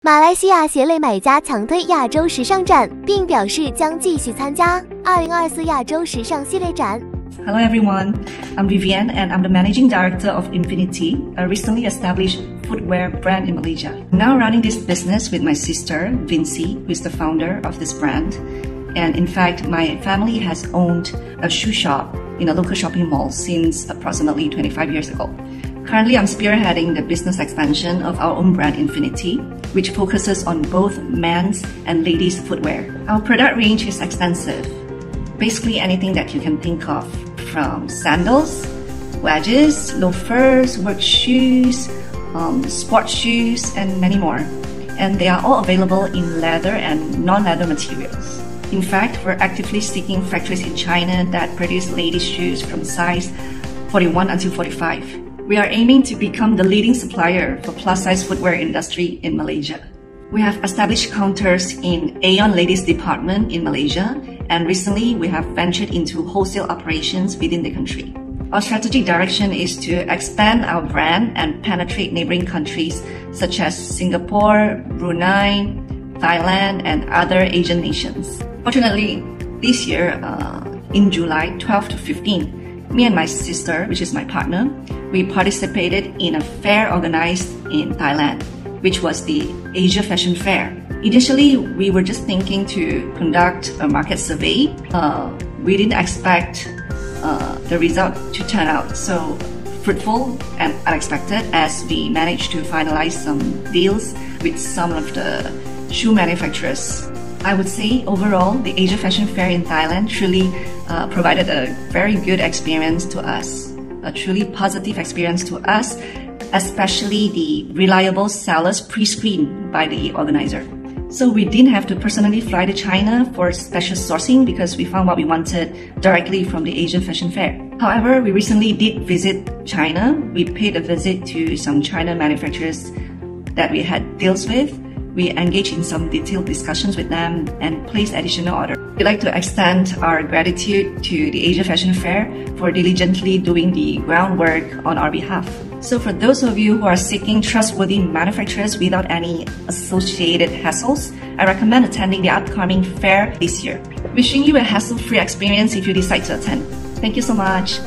马来西亚鞋类买家强推亚洲时尚展，并表示将继续参加2024亚洲时尚系列展。Hello everyone, I'm Vivian and I'm the managing director of Infinity, a recently established footwear brand in Malaysia. Now running this business with my sister, Vynncy, who is the founder of this brand. And in fact, my family has owned a shoe shop in a local shopping mall since approximately 25 years ago. Currently, I'm spearheading the business expansion of our own brand Infinity, which focuses on both men's and ladies' footwear. Our product range is extensive. Basically, anything that you can think of, from sandals, wedges, loafers, work shoes, um, sport shoes, and many more. And they are all available in leather and non leather materials. In fact, we're actively seeking factories in China that produce ladies' shoes from size 41 until 45 we are aiming to become the leading supplier for plus size footwear industry in Malaysia. We have established counters in Aeon Ladies Department in Malaysia, and recently we have ventured into wholesale operations within the country. Our strategic direction is to expand our brand and penetrate neighboring countries such as Singapore, Brunei, Thailand, and other Asian nations. Fortunately, this year, uh, in July 12 to 15, me and my sister, which is my partner, we participated in a fair organized in Thailand, which was the Asia Fashion Fair. Initially, we were just thinking to conduct a market survey. Uh, we didn't expect uh, the result to turn out so fruitful and unexpected as we managed to finalize some deals with some of the shoe manufacturers I would say overall, the Asia Fashion Fair in Thailand truly uh, provided a very good experience to us, a truly positive experience to us, especially the reliable sellers pre-screened by the organizer. So we didn't have to personally fly to China for special sourcing because we found what we wanted directly from the Asian Fashion Fair. However, we recently did visit China. We paid a visit to some China manufacturers that we had deals with we engage in some detailed discussions with them and place additional orders. We'd like to extend our gratitude to the Asia Fashion Fair for diligently doing the groundwork on our behalf. So for those of you who are seeking trustworthy manufacturers without any associated hassles, I recommend attending the upcoming fair this year. Wishing you a hassle-free experience if you decide to attend. Thank you so much.